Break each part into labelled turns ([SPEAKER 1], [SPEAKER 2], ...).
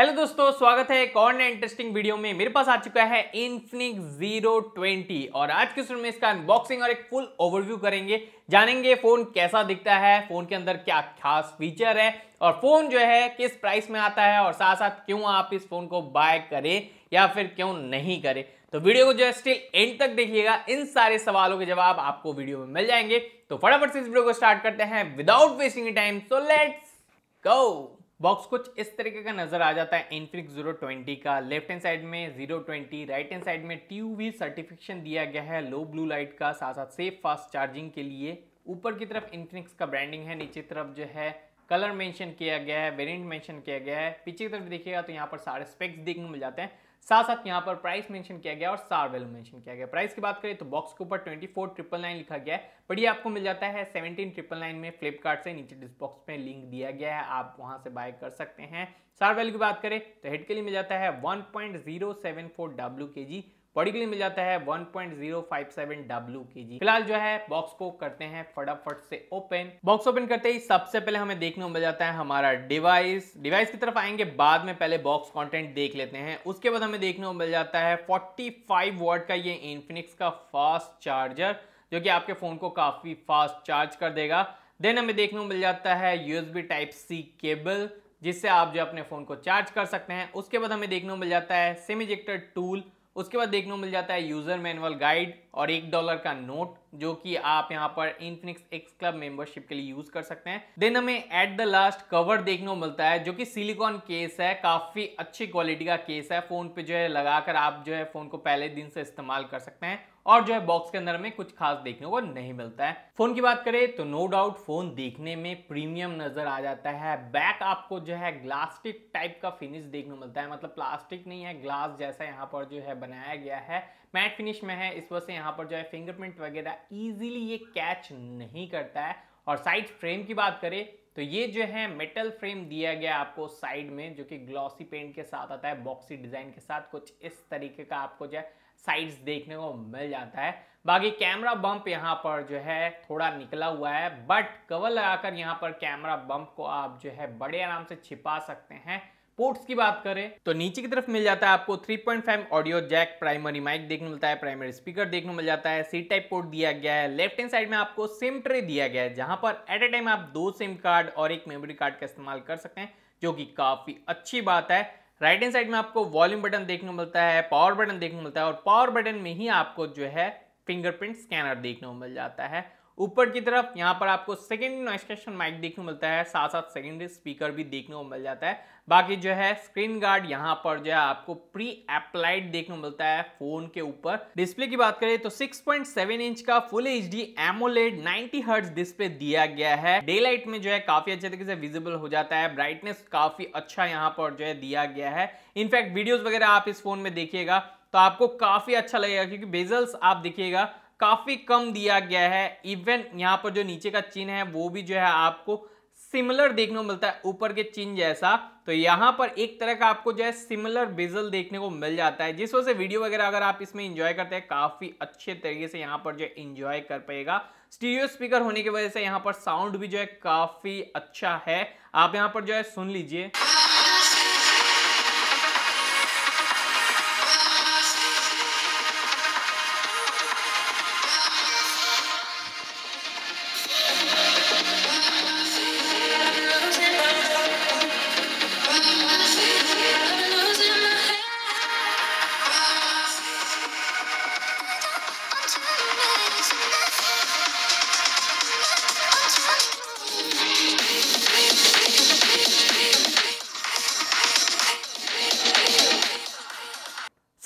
[SPEAKER 1] Hello दोस्तों, स्वागत है एक और नए इंटरेस्टिंग वीडियो में। मेरे पास आ चुका है Infinix Zero 20 और आज के शुरू में इसका अनबॉक्सिंग और एक फुल ओवरव्यू करेंगे। जानेंगे फ़ोन कैसा दिखता है फ़ोन के अंदर क्या खास फीचर है और फ़ोन जो है किस प्राइस में आता है और साथ साथ क्यों आप इस फ़ोन को बाय करें या फिर क्यों नहीं करें। तो वीडियो को जो है स्टिल एंड तक देखिएगा। इन सारे सवालों के जवाब आपको वीडियो में मिल जाएँगे। तो फटाफट से इस वीडियो को स्टार्ट करते हैं। Without wasting time so let's go box कुछ इस तरीके का नज़र आ जाता है इन्फिनिक्स ज़ीरो ट्वेंटी का। लेफ़्ट हैंड साइड में zero twenty right hand side में टी सर्टिफिकेशन दिया गया है लो ब्लू लाइट का, साथ साथ सेफ़ फास्ट चार्जिंग के लिए। ऊपर की तरफ़ इन्फिनिक्स का ब्रांडिंग है, नीचे तरफ़ जो है कलर मेंशन किया गया है वेरिएंट मेंशन किया गया है। पीछे की तरफ़ देखिएगा तो यहाँ पर सारे स्पेक्स देखने को मिल जाते हैं। साथ साथ यहाँ पर प्राइस मेंशन किया गया और सार वैल्यू मेंशन किया गया। प्राइस की बात करें तो बॉक्स के ऊपर ट्वेंटी फोर ट्रिपल नाइन लिखा गया है। बट ये आपको मिल जाता है। सेवनटीन ट्रिपल नाइन में फ्लिपकार्ट से नीचे डिस्बॉक्स में लिंक दिया गया है। आप वहाँ से बाय कर सकते हैं। सार वैल्यू की बात करें तो हेड के लिए मिल जाता है one point zero seven four W के जी बॉडी के लिए मिल जाता है 1.057 डब्ल्यू फ़िलहाल जो है बॉक्स को करते हैं फटाफट से ओपन बॉक्स ओपन करते ही सबसे पहले हमें देखने को मिल जाता है हमारा डिवाइस डिवाइस की तरफ़ आएँगे, बाद में पहले बॉक्स कंटेंट देख लेते हैं। उसके बाद हमें देखने को मिल जाता है 45 वॉट का ये इन्फिनिक्स का फास्ट चार्जर जो कि आपके फ़ोन को काफ़ी फास्ट चार्ज कर देगा। देन हमें देखने को मिल जाता है यूएसबी टाइप सी केबल जिससे आप जो अपने फ़ोन को चार्ज कर सकते हैं। उसके बाद हमें देखने को मिल जाता है सेमी इजेक्टर टूल उसके बाद देखने को मिल जाता है यूज़र मैनुअल गाइड। और एक डॉलर का नोट जो कि आप यहाँ पर इन्फिनिक्स एक्स क्लब मेंबरशिप के लिए यूज़ कर सकते हैं। देन हमें एट द लास्ट कवर देखने को मिलता है, जो कि सिलिकॉन केस है, काफ़ी अच्छी क्वालिटी का केस है। फ़ोन पे जो है लगाकर आप जो है फ़ोन को पहले दिन से इस्तेमाल कर सकते हैं और जो है बॉक्स के अंदर में कुछ खास देखने को नहीं मिलता है। फ़ोन की बात करें तो नो डाउट फ़ोन देखने में प्रीमियम नज़र आ जाता है। बैक आपको जो है ग्लास्टिक टाइप का फिनिश देखने को मिलता है। मतलब प्लास्टिक नहीं है ग्लास जैसा यहाँ पर जो है बनाया गया है। मैट फिनिश में है, इस वजह से यहाँ पर जो है फिंगरप्रिंट वगैरह इजीली ये कैच नहीं करता है। और साइड फ्रेम की बात करें तो ये जो है मेटल फ्रेम दिया गया आपको साइड में, जो कि ग्लॉसी पेंट के साथ आता है बॉक्सी डिज़ाइन के साथ कुछ इस तरीके का आपको जो है साइड्स देखने को मिल जाता है। बाकी कैमरा बम्प यहाँ पर जो है थोड़ा निकला हुआ है बट कवर लगाकर यहाँ पर कैमरा बम्प को आप जो है बड़े आराम से छिपा सकते हैं। पोर्ट्स की बात करें तो नीचे की तरफ़ मिल जाता है आपको 3.5 ऑडियो जैक प्राइमरी माइक देखने मिलता है प्राइमरी स्पीकर देखने मिल जाता है सी टाइप पोर्ट दिया गया है लेफ़्ट हैंड साइड में आपको सिम ट्रे दिया गया है, जहाँ पर एट ए टाइम आप दो सिम कार्ड और एक मेमोरी कार्ड का इस्तेमाल कर सकते हैं, जो कि काफ़ी अच्छी बात है। राइट हैंड साइड में आपको वॉल्यूम बटन देखने मिलता है पावर बटन देखने मिलता है और पावर बटन में ही आपको जो है फिंगरप्रिंट स्कैनर देखने को मिल जाता है। ऊपर की तरफ़ यहाँ पर आपको सेकेंडरी नॉइस कैंसिलेशन माइक देखने को मिलता है साथ साथ सेकेंडरी स्पीकर भी देखने को मिल जाता है। बाकी जो है स्क्रीन गार्ड यहाँ पर जो है, आपको प्री एप्लाइड देखने को मिलता है फ़ोन के ऊपर। डिस्प्ले की बात करें तो 6.7 इंच का full H D AMOLED ninety hertz display दिया गया है। डे लाइट में जो है, काफ़ी अच्छे तरीके से विजिबल हो जाता है। ब्राइटनेस काफ़ी अच्छा यहाँ पर जो है, दिया गया है। इनफैक्ट वीडियोज़ वगैरह आप इस फ़ोन में देखिएगा तो आपको काफ़ी अच्छा लगेगा, क्योंकि बेजल्स आप देखिएगा काफ़ी कम दिया गया है। इवन यहाँ पर जो नीचे का चिन्ह है, वो भी जो है आपको सिमिलर देखने को मिलता है, ऊपर के चिन्ह जैसा। तो यहाँ पर एक तरह का आपको जो है सिमिलर बेजल देखने को मिल जाता है, जिस वजह से वीडियो वगैरह अगर आप इसमें इंजॉय करते हैं, काफ़ी अच्छे तरीके से यहाँ पर जो है इंजॉय कर पाएगा। स्टीरियो स्पीकर होने की वजह से यहाँ पर साउंड भी जो है काफ़ी अच्छा है। आप यहाँ पर जो है सुन लीजिए।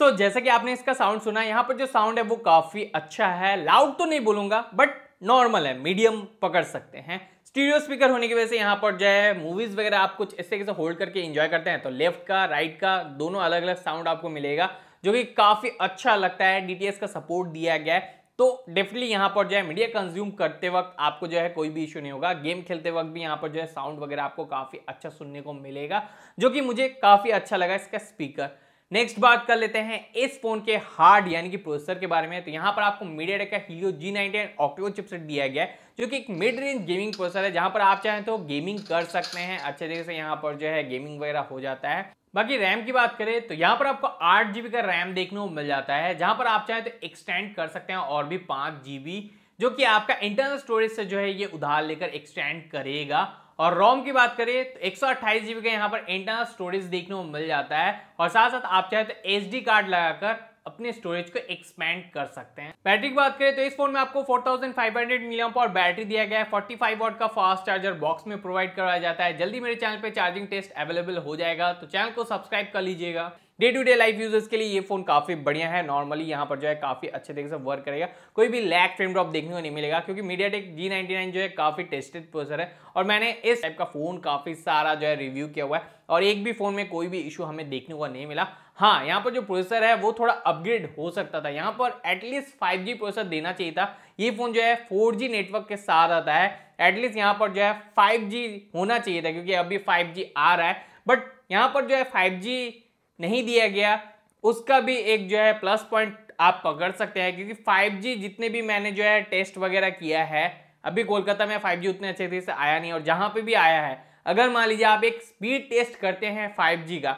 [SPEAKER 1] सो so, जैसा कि आपने इसका साउंड सुना यहाँ पर जो साउंड है वो काफ़ी अच्छा है। लाउड तो नहीं बोलूँगा बट नॉर्मल है मीडियम पकड़ सकते हैं। स्टीरियो स्पीकर होने की वजह से यहाँ पर जो है मूवीज़ वगैरह आप कुछ इस तरीके से होल्ड करके एंजॉय करते हैं तो लेफ़्ट का राइट का दोनों अलग अलग साउंड आपको मिलेगा जो कि काफ़ी अच्छा लगता है। डीटीएस का सपोर्ट दिया गया है। तो डेफिनेटली यहाँ पर जो है मीडिया कंज्यूम करते वक्त आपको जो है कोई भी इशू नहीं होगा। गेम खेलते वक्त भी यहाँ पर जो है साउंड वगैरह आपको काफ़ी अच्छा सुनने को मिलेगा जो कि मुझे काफ़ी अच्छा लगा इसका स्पीकर नेक्स्ट बात कर लेते हैं इस फ़ोन के हार्ड यानी कि प्रोसेसर के बारे में। तो यहाँ पर आपको मीडिया का Helio G ninety octa chipset दिया गया है, जो कि एक मिड रेंज गेमिंग प्रोसेसर है। जहाँ पर आप चाहें तो गेमिंग कर सकते हैं, अच्छे तरीके से यहाँ पर जो है गेमिंग वगैरह हो जाता है। बाकी रैम की बात करें तो यहाँ पर आपको आठ जीबी का रैम देखने को मिल जाता है, जहाँ पर आप चाहें तो एक्सटेंड कर सकते हैं और भी पाँच जीबी जो कि आपका इंटरनल स्टोरेज से जो है ये उधार लेकर एक्सटेंड करेगा। और रोम की बात करें तो एक सौ का यहाँ पर इंटरनल स्टोरेज देखने को मिल जाता है। और साथ साथ आप चाहे तो एच कार्ड लगाकर अपने स्टोरेज को एक्सपेंड कर सकते हैं। बैटरी की बात करें तो इस फ़ोन में आपको 4500 थाउज़ेंड और बैटरी दिया गया है। 45 वॉट का फास्ट चार्जर बॉक्स में प्रोवाइड करवाया जाता है। जल्दी मेरे चैनल पे चार्जिंग टेस्ट अवेलेबल हो जाएगा तो चैनल को सब्सक्राइब कर लीजिएगा। Day to day life users के लिए ये फ़ोन काफ़ी बढ़िया है। नॉर्मली यहाँ पर जो है काफ़ी अच्छे तरीके से वर्क करेगा। कोई भी लैक फ्रेम ड्रॉप देखने को नहीं मिलेगा, क्योंकि मीडिया टेक जी जो है काफ़ी टेस्टेड प्रोसेसर है। और मैंने इस टाइप का फ़ोन काफ़ी सारा जो है रिव्यू किया हुआ है। और एक भी फ़ोन में कोई भी इशू हमें देखने को नहीं मिला। हाँ यहाँ पर जो प्रोसेसर है, वो थोड़ा अपग्रेड हो सकता था। यहाँ पर एटलीस्ट 5G प्रोसेसर देना चाहिए था। ये फ़ोन जो है 4G नेटवर्क के साथ आता है। एटलीस्ट यहाँ पर जो है 5G होना चाहिए था, क्योंकि अभी 5G आ रहा है। बट यहाँ पर जो है 5G नहीं दिया गया। उसका भी एक जो है प्लस पॉइंट आप पकड़ सकते हैं, क्योंकि 5G जितने भी मैंने जो है टेस्ट वगैरह किया है, अभी कोलकाता में 5G उतने अच्छे तरीके से आया नहीं, और जहाँ पे भी आया है, अगर मान लीजिए आप एक स्पीड टेस्ट करते हैं 5G का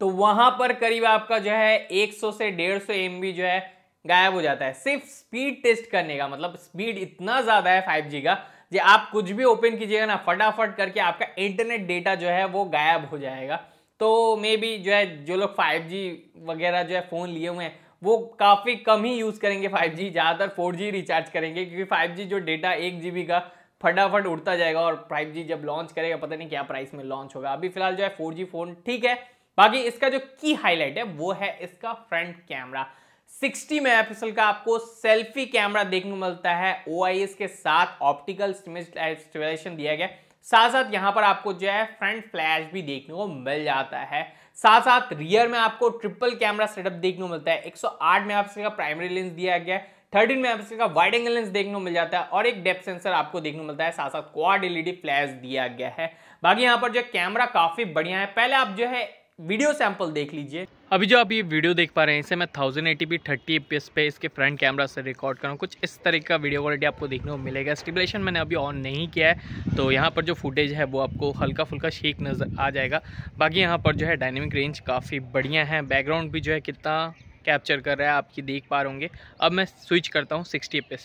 [SPEAKER 1] तो वहाँ पर करीब आपका जो है 100 से 150 एम जो है गायब हो जाता है। सिर्फ़ स्पीड टेस्ट करने का मतलब स्पीड इतना ज़्यादा है 5G का जो आप कुछ भी ओपन कीजिएगा ना, फटाफट करके आपका इंटरनेट डेटा जो है वो गायब हो जाएगा। तो मे बी जो है जो लोग 5G वगैरह जो है फ़ोन लिए हुए हैं, वो काफ़ी कम ही यूज़ करेंगे 5G ज़्यादातर 4G रिचार्ज करेंगे क्योंकि 5G जो डेटा एक जी का फटाफट उड़ता जाएगा और 5G जब लॉन्च करेगा, पता नहीं क्या प्राइस में लॉन्च होगा। अभी फ़िलहाल जो है 4G फ़ोन ठीक है बाकी इसका जो की हाईलाइट है, वो है इसका फ्रंट कैमरा 60 मेगापिक्सल का आपको सेल्फी कैमरा देखने को मिलता है। ओआईएस के साथ ऑप्टिकल स्टिमुलेशन दिया गया। साथ साथ यहाँ पर आपको जो है फ्रंट फ्लैश भी देखने को मिल जाता है। साथ साथ रियर में आपको ट्रिपल कैमरा सेटअप देखने को मिलता है। 108 मेगापिक्सल का प्राइमरी लेंस दिया गया। है थर्टीन मेगापिक्सल का वाइड एंगल लेंस देखने को मिल जाता है और एक डेप्थ सेंसर आपको देखने को मिलता है। साथ साथ क्वाड एलईडी फ्लैश दिया गया है। बाकी यहाँ पर जो कैमरा काफ़ी बढ़िया है। पहले आप जो है वीडियो सैंपल देख लीजिए। अभी जो आप ये वीडियो देख पा रहे हैं, इसे मैं थाउज़ेंड एटी पी थर्टी पे इसके फ्रंट कैमरा से रिकॉर्ड कर। रहा हूँ कुछ इस तरह का वीडियो क्वालिटी आपको देखने को मिलेगा। स्टिबलेशन मैंने अभी ऑन नहीं किया है तो यहाँ पर जो फुटेज है, वो आपको हल्का फुल्का शेक नज़र आ जाएगा। बाकी यहाँ पर जो है डायनेमिक रेंज काफ़ी बढ़िया है। बैकग्राउंड भी जो है कितना कैप्चर कर रहा है आपकी देख पा रहे होंगे। अब मैं स्विच करता हूँ सिक्सटी पे।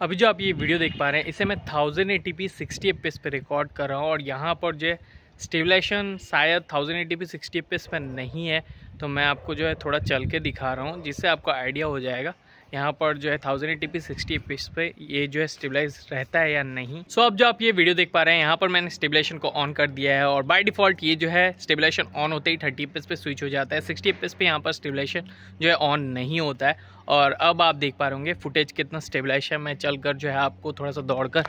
[SPEAKER 1] अभी जो आप ये वीडियो देख पा रहे हैं, इसे मैं थाउज़ेंड एटी पी सिक्सटी पे रिकॉर्ड कर रहा हूँ और यहाँ पर जो है स्टेबलेशन शायद thousand eighty P sixty F पर नहीं है तो मैं आपको जो है थोड़ा चल के दिखा रहा हूँ जिससे आपको आइडिया हो जाएगा यहाँ पर जो है thousand eighty P sixty F पे ये जो है स्टेबलाइज रहता है या नहीं। सो so, अब जो आप ये वीडियो देख पा रहे हैं यहाँ पर मैंने स्टेबलेशन को ऑन कर दिया है और बाय डिफ़ॉल्ट ये जो है स्टेबलेशन ऑन होते ही थर्टी एफ़ पे स्विच हो जाता है। सिक्सटी एफ़ पे यहाँ पर स्टेबलेशन जो है ऑन नहीं होता है और अब आप देख पा रहे होंगे फुटेज कितना स्टेबलाइजेशन मैं चल कर जो है आपको थोड़ा सा दौड़ कर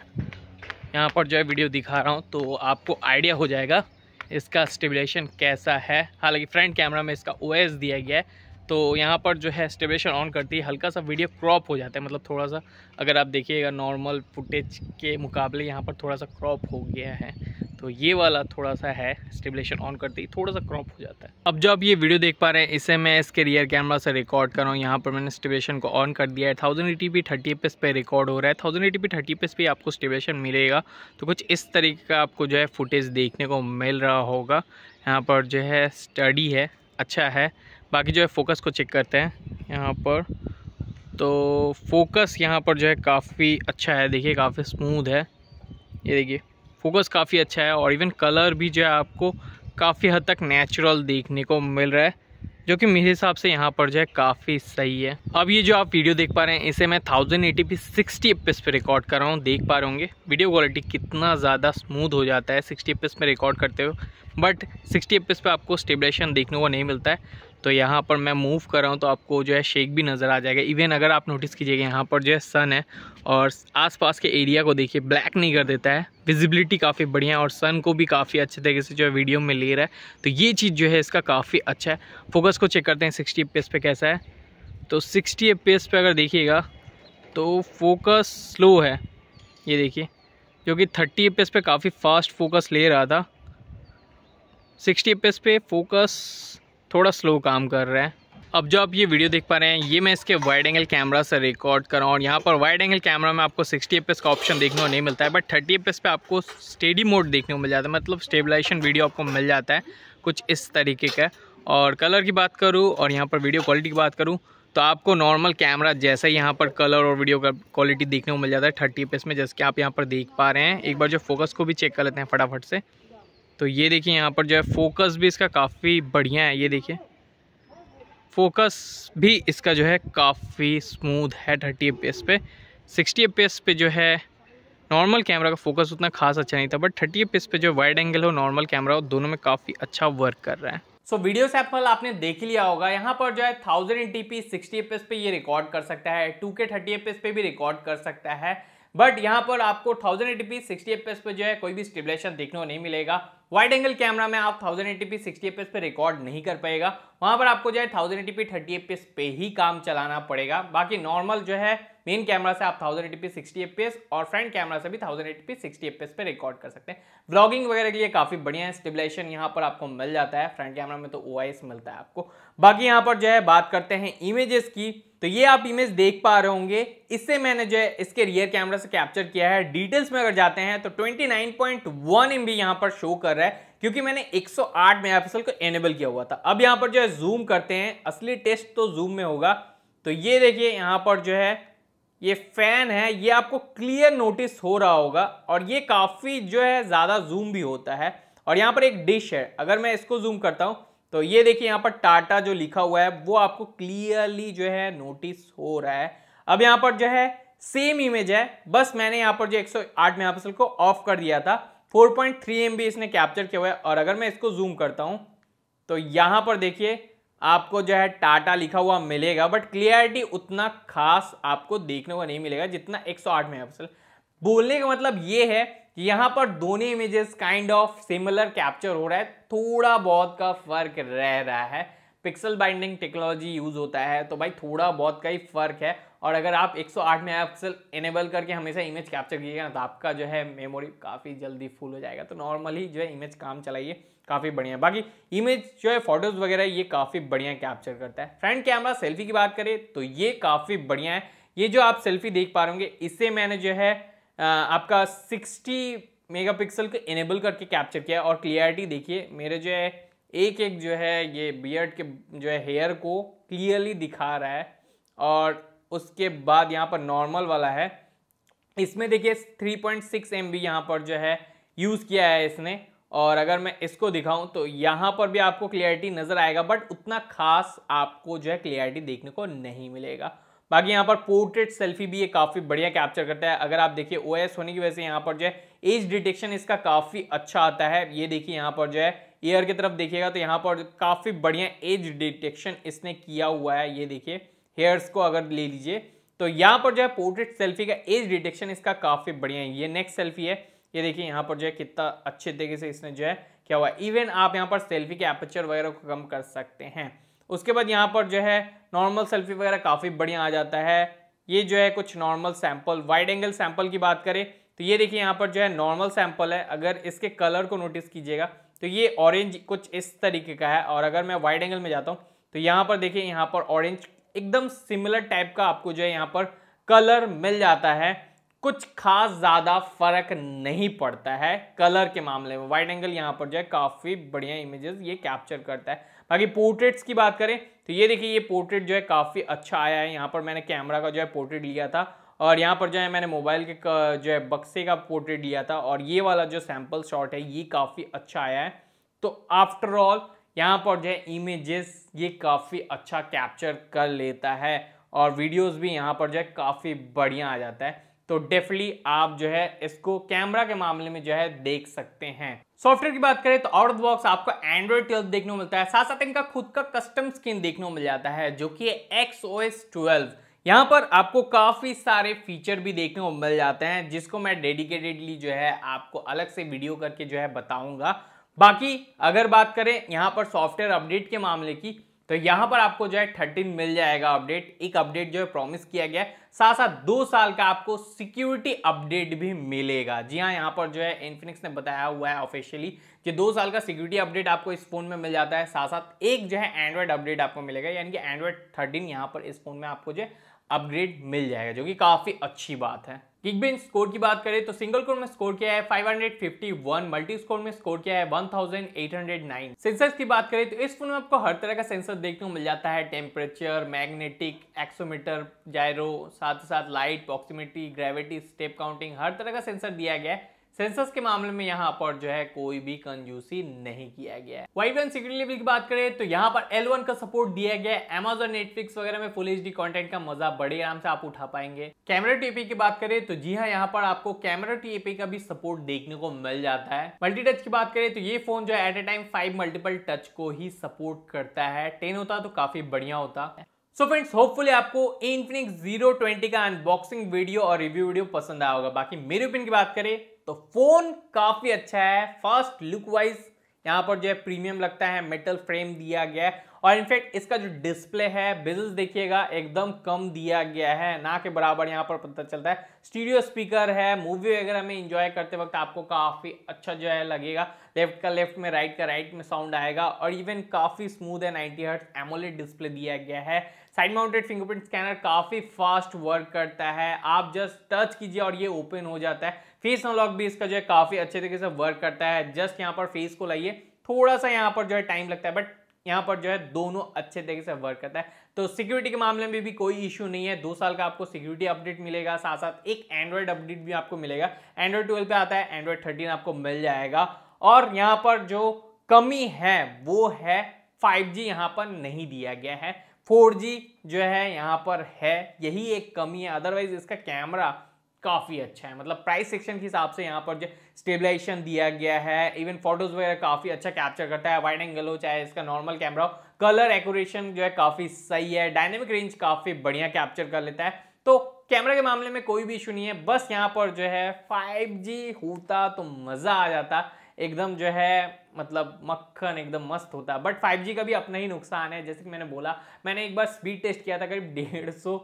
[SPEAKER 1] यहाँ पर जो है वीडियो दिखा रहा हूँ तो आपको आइडिया हो जाएगा इसका स्टेबलेशन कैसा है। हालाँकि फ्रंट कैमरा में इसका ओ दिया गया है तो यहाँ पर जो है स्टेबलेशन ऑन करती है हल्का सा वीडियो क्रॉप हो जाता है मतलब थोड़ा सा अगर आप देखिएगा नॉर्मल फुटेज के मुकाबले यहाँ पर थोड़ा सा क्रॉप हो गया है तो ये वाला थोड़ा सा है स्टेबलेशन ऑन करते ही थोड़ा सा क्रॉप हो जाता है। अब जो आप ये वीडियो देख पा रहे हैं, इसे मैं इसके रियर कैमरा से रिकॉर्ड कर रहा हूँ, यहाँ पर मैंने स्टेबलेशन को ऑन कर दिया है thousand eighty P thirty F पे रिकॉर्ड हो रहा है thousand eighty P thirty F पे आपको स्टेबलेशन मिलेगा तो कुछ इस तरीके का आपको जो है फुटेज देखने को मिल रहा होगा, यहाँ पर जो है स्टडी है अच्छा है बाकी जो है फोकस को चेक करते हैं यहाँ पर। तो फोकस यहाँ पर जो है काफ़ी अच्छा है, देखिए काफ़ी स्मूथ है। ये देखिए फोकस काफ़ी अच्छा है और इवन कलर भी जो है आपको काफ़ी हद तक नेचुरल देखने को मिल रहा है, जो कि मेरे हिसाब से यहाँ पर जो है काफ़ी सही है। अब ये जो आप वीडियो देख पा रहे हैं, इसे मैं thousand eighty P sixty F पे रिकॉर्ड कर रहा हूँ, देख पा रहे होंगे। वीडियो क्वालिटी कितना ज़्यादा स्मूथ हो जाता है सिक्सटी एफ़ में रिकॉर्ड करते हुए बट सिक्सटी एफ़ पे आपको स्टेबलेशन देखने को नहीं मिलता है। तो यहाँ पर मैं मूव कर रहा हूँ तो आपको जो है शेक भी नज़र आ जाएगा। इवन अगर आप नोटिस कीजिएगा, यहाँ पर जो है सन है और आसपास के एरिया को देखिए ब्लैक नहीं कर देता है। विजिबिलिटी काफ़ी बढ़िया है और सन को भी काफ़ी अच्छे तरीके से जो है वीडियो में ले रहा है। तो ये चीज़ जो है इसका काफ़ी अच्छा है। फोकस को चेक करते हैं, सिक्सटी एफ़ पे कैसा है। तो सिक्सटी एफ़ पे अगर देखिएगा तो फोकस स्लो है। ये देखिए जो कि थर्टी एफ़ पे काफ़ी फास्ट फोकस ले रहा था। सिक्सटी एफ़ पे फोकस, थोड़ा स्लो काम कर रहा है। अब जो आप ये वीडियो देख पा रहे हैं, ये मैं इसके वाइड एंगल कैमरा से रिकॉर्ड कर रहा हूँ और यहाँ पर वाइड एंगल कैमरा में आपको 60 एफ़ का ऑप्शन देखने को नहीं मिलता है बट 30 एफ़ पे आपको स्टेडी मोड देखने को मिल जाता है। मतलब स्टेबलाइजेशन वीडियो आपको मिल जाता है, कुछ इस तरीके का। और कलर की बात करूँ और यहाँ पर वीडियो क्वालिटी की बात करूँ तो आपको नॉर्मल कैमरा जैसा ही यहाँ पर कलर और वीडियो का क्वालिटी देखने को मिल जाता है थर्टी पी में, जैसे कि आप यहाँ पर देख पा रहे हैं। एक बार जो फोकस को भी चेक कर लेते हैं फटाफट से। तो ये देखिए यहाँ पर जो है फोकस भी इसका काफ़ी बढ़िया है, ये देखिए। फोकस भी इसका जो है काफ़ी स्मूथ है थर्टी एफ़ पे। सिक्सटी एफ़ पे जो है नॉर्मल कैमरा का फोकस उतना खास अच्छा नहीं था बट थर्टी एफ़ पे जो वाइड एंगल हो नॉर्मल कैमरा हो दोनों में काफ़ी अच्छा वर्क कर रहा है।
[SPEAKER 2] सो वीडियो सैंपल आपने देख लिया होगा, यहाँ पर जो है thousand eighty P sixty F पे ये रिकॉर्ड कर सकता है टू के थर्टी एफ़ पे भी रिकॉर्ड कर सकता है। बट यहाँ पर आपको thousand eighty P sixty F पे जो है कोई भी स्टिबलेशन देखने को नहीं मिलेगा। वाइड एंगल कैमरा में आप thousand eighty P sixty F पे रिकॉर्ड नहीं कर पाएगा। वहाँ पर आपको जो है thousand eighty P thirty F पे ही काम चलाना पड़ेगा। बाकी नॉर्मल जो है मेन कैमरा से आप thousand eighty P sixty F और फ्रंट कैमरा से भी thousand eighty P sixty F पे रिकॉर्ड कर सकते हैं। ब्लॉगिंग वगैरह के लिए काफ़ी बढ़िया है स्टिबलेशन यहाँ पर आपको मिल जाता है। फ्रंट कैमरा में तो ओआईएस मिलता है आपको। बाकी यहाँ पर जो है बात करते हैं इमेजेस की। तो ये आप इमेज देख पा रहे होंगे। इससे मैंने जो है इसके रियर कैमरा से कैप्चर किया है। डिटेल्स में अगर जाते हैं तो 29.1 एमबी यहाँ पर शो कर रहा है। क्योंकि मैंने 108 मेगापिक्सल को एनेबल किया हुआ था। अब यहाँ पर जो है जूम करते हैं। असली टेस्ट तो जूम में होगा। तो ये देखिए, यहाँ पर जो है, ये फ़ैन है। ये आपको क्लियर नोटिस हो रहा होगा और ये काफ़ी जो है, ज़्यादा जूम भी होता है। और यहाँ पर एक डिश है। अगर मैं इसको जूम करता हूँ तो ये देखिए, यहाँ पर टाटा जो लिखा हुआ है, वो आपको क्लियरली जो है नोटिस हो रहा है। अब यहाँ पर जो है सेम इमेज है। बस मैंने यहाँ पर जो 108 मेगापिक्सल को ऑफ़ कर दिया था। 4.3 एमबी इसने कैप्चर किया हुआ है। और अगर मैं इसको जूम करता हूँ तो यहाँ पर देखिए, आपको जो है टाटा लिखा हुआ मिलेगा बट क्लियरिटी उतना खास आपको देखने को नहीं मिलेगा जितना 108 मेगापिक्सल बोलने का मतलब ये है कि यहाँ पर दोनों images kind of similar capture हो रहा है। थोड़ा बहुत का फ़र्क रह रहा है। पिक्सल बाइंडिंग टेक्नोलॉजी यूज़ होता है तो भाई थोड़ा बहुत का ही फ़र्क है। और अगर आप 108 मेगापिक्सल इनेबल करके हमेशा इमेज कैप्चर कीजिएगा ना तो आपका जो है मेमोरी काफ़ी जल्दी फुल हो जाएगा। तो नॉर्मली जो है इमेज काम चलाइए, काफ़ी बढ़िया। बाकी इमेज जो है फ़ोटोज़ वगैरह, ये काफ़ी बढ़िया कैप्चर करता है। फ्रंट कैमरा सेल्फी की बात करें तो ये काफ़ी बढ़िया है। ये जो आप सेल्फी देख पा रहे होंगे इससे मैंने जो है आपका 60 मेगापिक्सल को इनेबल करके कैप्चर किया और क्लियरिटी देखिए, मेरे जो है एक एक जो है ये बियर्ड के जो है हेयर को क्लियरली दिखा रहा है। और उसके बाद यहाँ पर नॉर्मल वाला है। इसमें देखिए 3.6 पॉइंट यहाँ पर जो है यूज़ किया है इसने। और अगर मैं इसको दिखाऊँ तो यहाँ पर भी आपको क्लियरिटी नज़र आएगा बट उतना खास आपको जो है क्लियरिटी देखने को नहीं मिलेगा। बाकी यहाँ पर पोर्ट्रेट सेल्फी भी ये काफ़ी बढ़िया कैप्चर करता है। अगर आप देखिए ओएस होने की वजह से यहाँ पर जो है एज डिटेक्शन इसका काफ़ी अच्छा आता है। ये देखिए यहाँ पर जो है ईयर की तरफ़ देखिएगा तो यहाँ पर काफ़ी बढ़िया एज डिटेक्शन इसने किया हुआ है। ये देखिए। हेयर्स को अगर ले लीजिए तो यहाँ पर जो है पोर्ट्रेट सेल्फी का एज डिटेक्शन इसका काफ़ी बढ़िया है। ये नेक्स्ट सेल्फी है। ये देखिए यहाँ पर जो है कितना अच्छे तरीके से इसने जो है क्या हुआ। इवन आप यहाँ पर सेल्फी के एपर्चर वगैरह को कम कर सकते हैं। उसके बाद यहाँ पर जो है नॉर्मल सेल्फी वगैरह काफ़ी बढ़िया आ जाता है। ये जो है कुछ normal sample wide angle sample की बात करें तो ये देखिए यहाँ पर जो है नॉर्मल सैंपल है। अगर इसके कलर को नोटिस कीजिएगा तो ये ऑरेंज कुछ इस तरीके का है। और अगर मैं वाइड एंगल में जाता हूँ तो यहाँ पर देखिए यहाँ पर ऑरेंज एकदम सिमिलर टाइप का आपको जो है यहाँ पर कलर मिल जाता है। कुछ खास ज़्यादा फ़र्क नहीं पड़ता है कलर के मामले में। वाइड एंगल यहाँ पर जो है काफ़ी बढ़िया इमेजेस ये कैप्चर करता है। बाकी पोर्ट्रेट्स की बात करें तो ये देखिए, ये पोर्ट्रेट जो है काफ़ी अच्छा आया है। यहाँ पर मैंने कैमरा का जो है पोर्ट्रेट लिया था और यहाँ पर जो है मैंने मोबाइल के जो है बक्से का पोर्ट्रेट लिया था और ये वाला जो सैंपल शॉट है, ये काफ़ी अच्छा आया है। तो आफ्टर ऑल यहाँ पर जो है इमेजेस ये काफ़ी अच्छा कैप्चर कर लेता है और वीडियोस भी यहाँ पर जो है काफ़ी बढ़िया आ जाता है। तो डेफिनेटली आप जो है इसको कैमरा के मामले में जो है देख सकते हैं। सॉफ्टवेयर की बात करें तो आउट ऑफ़ बॉक्स आपको एंड्रॉइड ट्वेल्व देखने को मिलता है। साथ साथ इनका खुद का कस्टम स्क्रीन देखने को मिल जाता है, जो कि एक्स ओ एस ट्वेल्व यहाँ पर आपको काफ़ी सारे फीचर भी देखने को मिल जाते हैं, जिसको मैं डेडिकेटेडली जो है आपको अलग से वीडियो करके जो है बताऊँगा। बाकी, अगर बात करें यहाँ पर सॉफ्टवेयर अपडेट के मामले की तो यहाँ पर आपको जो है थर्टीन मिल जाएगा अपडेट एक अपडेट जो है प्रॉमिस किया गया है। साथ साथ दो साल का आपको सिक्योरिटी अपडेट भी मिलेगा। जी हाँ यहाँ पर जो है इन्फिनिक्स ने बताया हुआ है ऑफिशियली कि दो साल का सिक्योरिटी अपडेट आपको इस फ़ोन में मिल जाता है। साथ साथ एक जो है एंड्रॉयड अपडेट आपको मिलेगा। यानी कि एंड्रॉयड थर्टीन यहाँ पर इस फ़ोन में आपको जो है
[SPEAKER 1] अपग्रेड मिल जाएगा, जो कि काफ़ी अच्छी बात है। किकबिन स्कोर की बात करें तो सिंगल कोर में स्कोर किया है 551 मल्टी स्कोर में स्कोर किया है 1809 सेंसर्स की बात करें तो इस फ़ोन में आपको हर तरह का सेंसर देखने को मिल जाता है। टेम्परेचर मैग्नेटिक एक्सोमीटर जायरो साथ साथ light proximity gravity step counting हर तरह का सेंसर दिया गया है। सेंसस के मामले में यहाँ पर जो है कोई भी कंजूसी नहीं किया गया है। वाइड वन सिक्योरिटी लेवल की बात करें तो यहाँ पर L1 का सपोर्ट दिया गया है। Amazon नेटफ्लिक्स वगैरह में फुल एचडी कंटेंट का मज़ा बड़े आराम से आप उठा पाएँगे। कैमरा टीपी की बात करें तो जी हाँ यहाँ पर आपको कैमरा टीपी का भी सपोर्ट देखने को मिल जाता है। मल्टी टच की बात करें तो ये फ़ोन जो है at a time five multiple touch को ही सपोर्ट करता है। टेन होता तो काफ़ी बढ़िया होता। सो फ्रेंड्स होपफुली आपको Zero 20 का अनबॉक्सिंग वीडियो और रिव्यू वीडियो पसंद आया होगा। बाकी मेरे ओपिनियन की बात करें तो फ़ोन काफ़ी अच्छा है। फ़र्स्ट लुक वाइज यहाँ पर जो है प्रीमियम लगता है मेटल फ्रेम दिया गया है। और इनफैक्ट इसका जो डिस्प्ले है बिजल्स देखिएगा, एकदम कम दिया गया है। ना के बराबर यहाँ पर पता चलता है। स्टीरियो स्पीकर है मूवी वगैरह में इंजॉय करते वक्त आपको काफ़ी अच्छा जो है लगेगा। लेफ़्ट का लेफ़्ट में राइट का राइट में साउंड आएगा। और इवन काफ़ी स्मूथ है नाइनटी हर्ट एमोलेट डिस्प्ले दिया गया है। साइड माउंटेड फिंगरप्रिंट स्कैनर काफ़ी फास्ट वर्क करता है। आप जस्ट टच कीजिए और ये ओपन हो जाता है। फेस अनलॉक भी इसका जो है काफ़ी अच्छे तरीके से वर्क करता है। जस्ट यहाँ पर फेस को लाइए। थोड़ा सा यहाँ पर जो है टाइम लगता है बट यहाँ पर जो है दोनों अच्छे तरीके से वर्क करता है। तो सिक्योरिटी के मामले में भी कोई इशू नहीं है। दो साल का आपको सिक्योरिटी अपडेट मिलेगा, साथ साथ एक एंड्रॉइड अपडेट भी आपको मिलेगा। एंड्रॉइड ट्वेल्व पे आता है एंड्रॉइड थर्टीन आपको मिल जाएगा। और यहाँ पर जो कमी है, वो है फाइव यहाँ पर नहीं दिया गया है। फोर जी जो है यहाँ पर है, यही एक कमी है। अदरवाइज़ इसका कैमरा काफ़ी अच्छा है। मतलब प्राइस सेक्शन के हिसाब से यहाँ पर जो स्टेबलाइजेशन दिया गया है इवन फ़ोटोज़ वगैरह काफ़ी अच्छा कैप्चर करता है। वाइड एंगल हो, चाहे इसका नॉर्मल कैमरा हो कलर एक्यूरेशन जो है काफ़ी सही है। डायनेमिक रेंज काफ़ी बढ़िया कैप्चर कर लेता है। तो कैमरा के मामले में कोई भी इशू नहीं है। बस यहाँ पर जो है 5G होता तो मज़ा आ जाता। एकदम जो है मतलब मक्खन एकदम मस्त होता। है बट 5G का भी अपना ही नुकसान है। जैसे कि मैंने बोला, मैंने एक बार स्पीड टेस्ट किया था, करीब डेढ़ सौ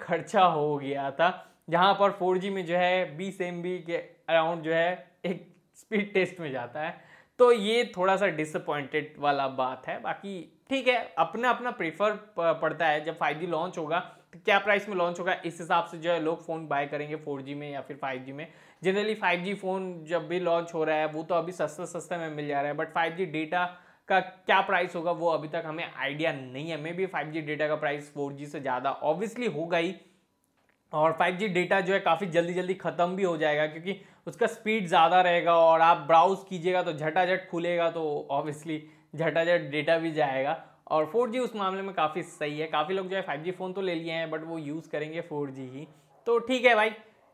[SPEAKER 1] खर्चा हो गया था। जहाँ पर 4G में जो है 20 एम के अराउंड जो है, एक स्पीड टेस्ट में जाता है। तो ये थोड़ा सा डिसअपॉइंटेड वाला बात है। बाकी ठीक है अपना अपना प्रेफर पड़ता है। जब 5G लॉन्च होगा तो क्या प्राइस में लॉन्च होगा? इस हिसाब से जो है, लोग फ़ोन बाय करेंगे 4G में या फिर 5G में। जनरली 5G फ़ोन जब भी लॉन्च हो रहा है, वो तो अभी सस्ते सस्ते में मिल जा रहा है। बट 5G डेटा का क्या प्राइस होगा, वो अभी तक हमें आइडिया नहीं है। मे भी फाइव डेटा का प्राइस फोर से ज़्यादा ऑब्वियसली होगा ही। और 5G डेटा जो है काफ़ी जल्दी जल्दी ख़त्म भी हो जाएगा, क्योंकि उसका स्पीड ज़्यादा रहेगा और आप ब्राउज कीजिएगा तो झटाझट खुलेगा तो ऑब्वियसली झटाझट डेटा भी जाएगा। और 4G उस मामले में काफ़ी सही है। काफ़ी लोग जो है 5G फ़ोन तो ले लिए हैं बट वो यूज़ करेंगे 4G ही। तो ठीक है भाई,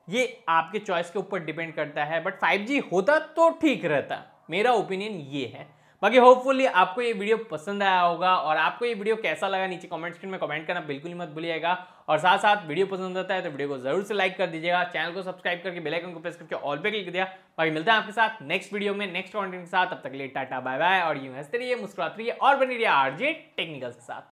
[SPEAKER 1] ये आपके चॉइस के ऊपर डिपेंड करता है बट 5G होता तो ठीक रहता। मेरा ओपिनियन ये है। बाकी होपफुली आपको ये वीडियो पसंद आया होगा और आपको ये वीडियो कैसा लगा नीचे कमेंट स्क्रीन में कमेंट करना बिल्कुल मत भूलिएगा। और साथ साथ वीडियो पसंद आता है तो वीडियो को ज़रूर से लाइक कर दीजिएगा। चैनल को सब्सक्राइब करके बेल आइकन को प्रेस करके ऑल पे क्लिक दिया। बाकी मिलते हैं आपके साथ नेक्स्ट वीडियो में नेक्स्ट कॉन्टेंट के साथ। तब तक लिए टाटा बाय बाय और यूँ हँसते रहिए, मुस्कुराते रहिए और बनी रहिए आरजे टेक्निकल के साथ।